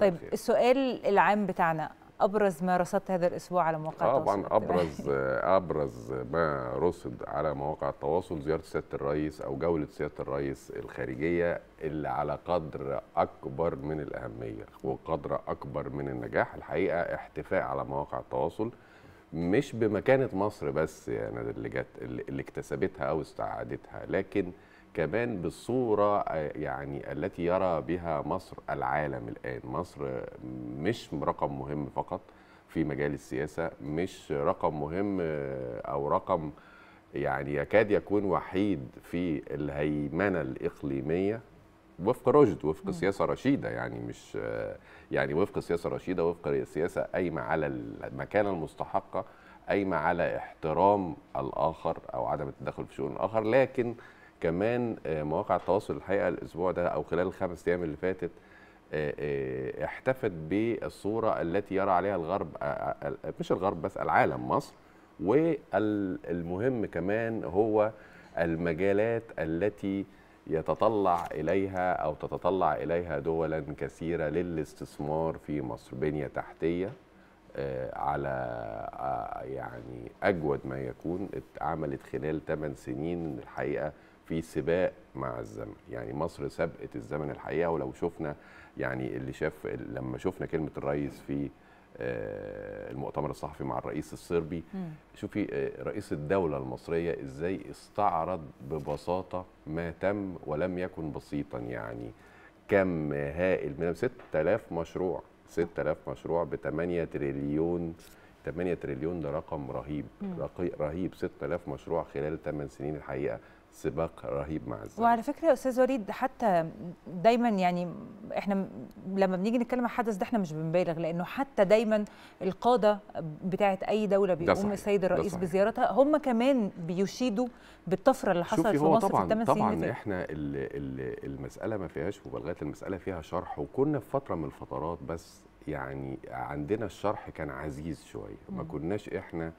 طيب السؤال العام بتاعنا أبرز ما رصدت هذا الأسبوع على مواقع التواصل طبعا أبرز أبرز ما رصد على مواقع التواصل زيارة سيادة الرئيس أو جولة سيادة الرئيس الخارجية اللي على قدر أكبر من الأهمية وقدر أكبر من النجاح. الحقيقة احتفاء على مواقع التواصل مش بمكانة مصر بس يعني اللي جت اللي اكتسبتها أو استعادتها لكن كمان بالصورة يعني التي يرى بها مصر العالم الآن. مصر مش رقم مهم فقط في مجال السياسة مش رقم مهم أو رقم يعني يكاد يكون وحيد في الهيمنة الإقليمية. وفق رشد وفق سياسة رشيدة يعني مش يعني وفق سياسة رشيدة وفق سياسة قايمة على المكانة المستحقة قايمة على احترام الآخر أو عدم التدخل في شؤون الآخر. لكن كمان مواقع التواصل الحقيقة الأسبوع ده أو خلال الخمس أيام اللي فاتت احتفت بالصورة التي يرى عليها الغرب مش الغرب بس العالم مصر. والمهم كمان هو المجالات التي يتطلع إليها أو تتطلع إليها دولا كثيرة للاستثمار في مصر. بنية تحتية على يعني أجود ما يكون اتعملت خلال 8 سنين الحقيقة في سباق مع الزمن. يعني مصر سبقت الزمن الحقيقة ولو شفنا يعني اللي شاف لما شفنا كلمة الرئيس في المؤتمر الصحفي مع الرئيس الصربي شوفي رئيس الدولة المصرية إزاي استعرض ببساطة ما تم ولم يكن بسيطا. يعني كم هائل من 6000 مشروع 6000 مشروع ب 8 تريليون 8 تريليون ده رقم رهيب رهيب 6000 مشروع خلال 8 سنين الحقيقة. سباق رهيب مع الزمن وعلى فكرة يا أستاذ وليد حتى دايما يعني إحنا لما بنيجي نتكلم عن الحدث ده إحنا مش بنبالغ لأنه حتى دايما القادة بتاعه أي دولة بيقوم السيد الرئيس بزيارتها هم كمان بيشيدوا بالطفرة اللي حصلت في مصر طبعا في الثمان طبعا سنين إحنا ال ال المسألة ما فيهاش مبالغات المسألة فيها شرح وكنا في فترة من الفترات بس يعني عندنا الشرح كان عزيز شوية. ما كناش إحنا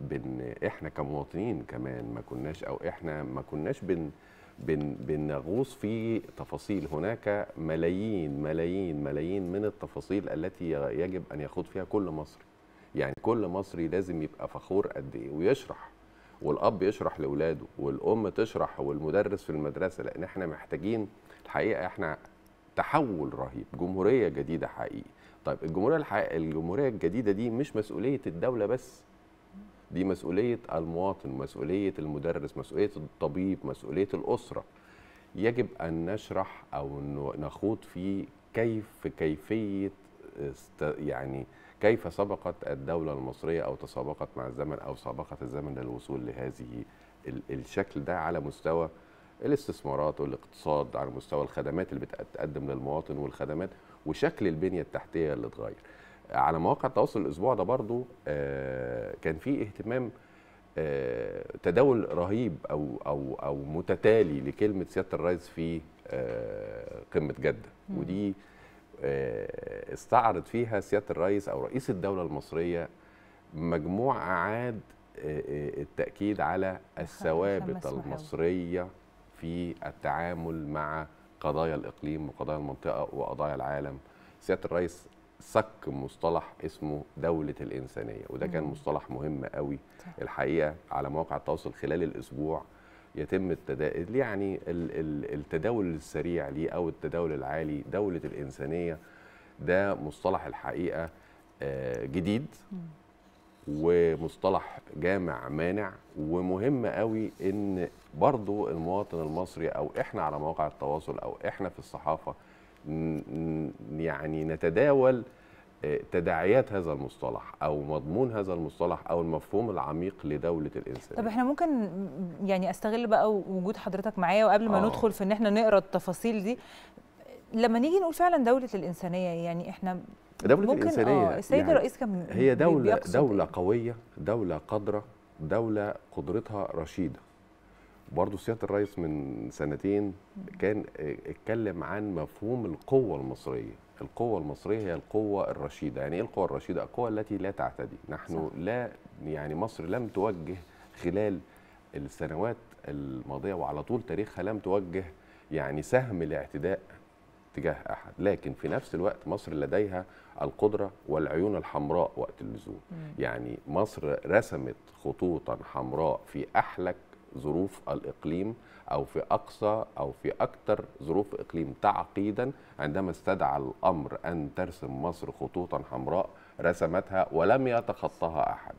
بن إحنا كمواطنين كمان ما كناش أو إحنا ما كناش بن بن بنغوص في تفاصيل. هناك ملايين ملايين ملايين من التفاصيل التي يجب أن يخوض فيها كل مصري يعني كل مصري لازم يبقى فخور قد إيه؟ ويشرح. والأب يشرح لأولاده والأم تشرح والمدرس في المدرسة لأن إحنا محتاجين الحقيقة إحنا تحول رهيب جمهورية جديدة حقيقي. طيب الجمهورية الجمهورية الجديدة دي مش مسؤولية الدولة بس دي مسؤولية المواطن مسؤولية المدرس مسؤولية الطبيب مسؤولية الأسرة. يجب أن نشرح أو نخوض في كيف كيفية يعني كيف سبقت الدولة المصرية أو تسابقت مع الزمن أو سابقت الزمن للوصول لهذه الشكل ده على مستوى الاستثمارات والاقتصاد على مستوى الخدمات اللي بتقدم للمواطن والخدمات وشكل البنية التحتية اللي اتغير. على مواقع التواصل الأسبوع ده برضو كان في اهتمام تداول رهيب أو أو أو متتالي لكلمة سيادة الرئيس في قمة جدة. ودي استعرض فيها سيادة الرئيس أو رئيس الدولة المصرية مجموع اعاد التأكيد على الثوابت المصرية في التعامل مع قضايا الإقليم وقضايا المنطقة وقضايا العالم. سيادة الرئيس سك مصطلح اسمه دولة الإنسانية وده كان مصطلح مهم قوي الحقيقة على مواقع التواصل خلال الأسبوع يتم التداول يعني التداول السريع ليه أو التداول العالي دولة الإنسانية ده مصطلح الحقيقة جديد ومصطلح جامع مانع ومهم قوي إن برضو المواطن المصري أو إحنا على مواقع التواصل أو إحنا في الصحافة يعني نتداول تداعيات هذا المصطلح أو مضمون هذا المصطلح أو المفهوم العميق لدوله الانسان طب إحنا ممكن يعني استغل بقى وجود حضرتك معايا وقبل ما آه. ندخل في ان إحنا نقرا التفاصيل دي لما نيجي نقول فعلا دوله الانسانيه يعني إحنا دولة ممكن الإنسانية آه السيد يعني الرئيس كان هي دولة دولة قوية دولة قادرة دولة قدرتها رشيدة برضه سياده الرئيس من سنتين كان اتكلم عن مفهوم القوة المصرية. القوة المصرية هي القوة الرشيدة. يعني إيه القوة الرشيدة؟ القوة التي لا تعتدي. نحن صح. لا يعني مصر لم توجه خلال السنوات الماضية وعلى طول تاريخها لم توجه يعني سهم الاعتداء تجاه أحد. لكن في نفس الوقت مصر لديها القدرة والعيون الحمراء وقت اللزوم يعني مصر رسمت خطوطا حمراء في أحلك ظروف الإقليم أو في أقصى أو في أكثر ظروف إقليم. تعقيدا عندما استدعى الأمر أن ترسم مصر خطوطا حمراء رسمتها ولم يتخطاها أحد.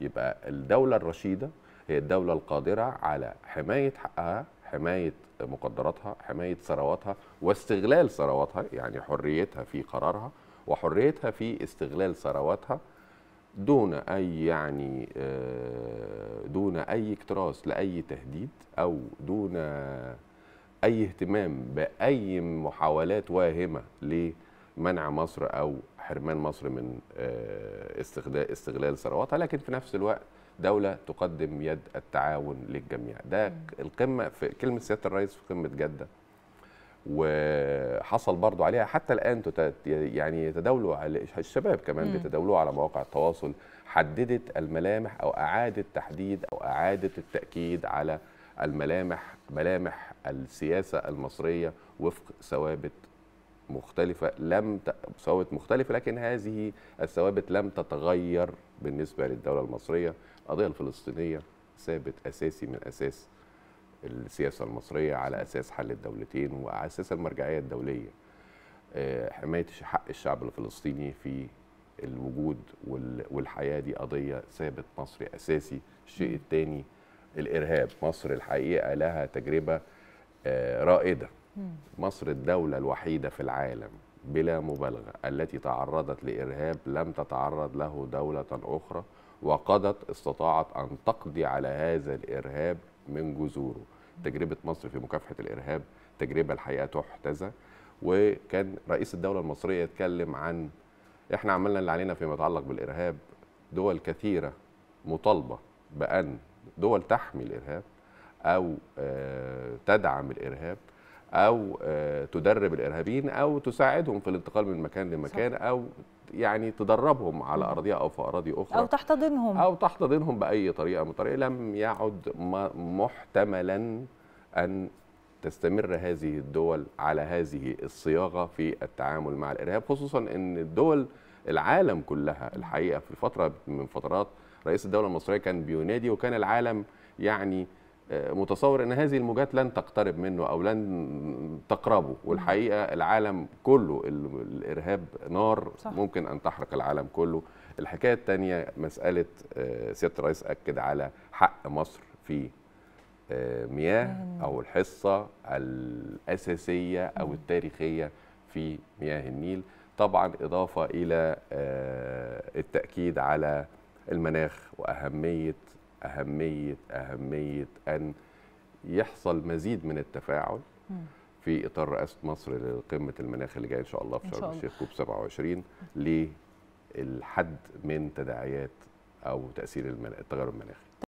يبقى الدولة الرشيدة هي الدولة القادرة على حماية حقها حماية مقدراتها حماية ثرواتها واستغلال ثرواتها يعني حريتها في قرارها وحريتها في استغلال ثرواتها دون أي يعني دون أي اكتراث لأي تهديد أو دون أي اهتمام بأي محاولات واهمة لمنع مصر أو حرمان مصر من استغلال استغلال ثرواتها لكن في نفس الوقت دولة تقدم يد التعاون للجميع. ده القمة في كلمة سيادة الرئيس في قمة جدة. وحصل برضو عليها. حتى الآن يعني يتداولوا على الشباب كمان بيتداولوا على مواقع التواصل حددت الملامح أو أعادت تحديد أو اعاده التأكيد على الملامح ملامح السياسة المصرية وفق ثوابت مختلفة لم ت... ثوابت مختلفة لكن هذه الثوابت لم تتغير بالنسبة للدولة المصرية. القضية الفلسطينية ثابت أساسي من أساس السياسة المصرية على أساس حل الدولتين وعلى أساس المرجعية الدولية. حماية حق الشعب الفلسطيني في الوجود والحياة دي قضية ثابت مصري أساسي. الشيء الثاني الإرهاب. مصر الحقيقة لها تجربة رائدة. مصر الدولة الوحيدة في العالم بلا مبالغة التي تعرضت لإرهاب لم تتعرض له دولة أخرى وقضت استطاعت أن تقضي على هذا الإرهاب من جذوره. تجربة مصر في مكافحة الإرهاب تجربة الحقيقة تحتذى. وكان رئيس الدولة المصرية يتكلم عن إحنا عملنا اللي علينا فيما يتعلق بالإرهاب. دول كثيرة مطالبة بأن دول تحمي الإرهاب أو تدعم الإرهاب. أو تدرب الإرهابيين أو تساعدهم في الانتقال من مكان لمكان صح. أو يعني تدربهم على أرضية أو في أراضي أخرى أو تحتضنهم. أو تحتضنهم بأي طريقة من الطريقة لم يعد محتملا أن تستمر هذه الدول على هذه الصياغة في التعامل مع الإرهاب خصوصا إن الدول العالم كلها الحقيقة في فترة من فترات رئيس الدولة المصرية كان بينادي وكان العالم يعني متصور إن هذه الموجات لن تقترب منه أو لن تقربه والحقيقة العالم كله الإرهاب نار صح. ممكن أن تحرق العالم كله. الحكاية الثانية مسألة سياده الرئيس أكد على حق مصر في مياه أو الحصة الأساسية أو التاريخية في مياه النيل. طبعا إضافة إلى التأكيد على المناخ وأهمية أهمية أهمية أن يحصل مزيد من التفاعل في إطار رئاسة مصر لقمة المناخ اللي جاية إن شاء الله في شرم الشيخ كوب 27 للحد من تداعيات أو تأثير التغير المناخي.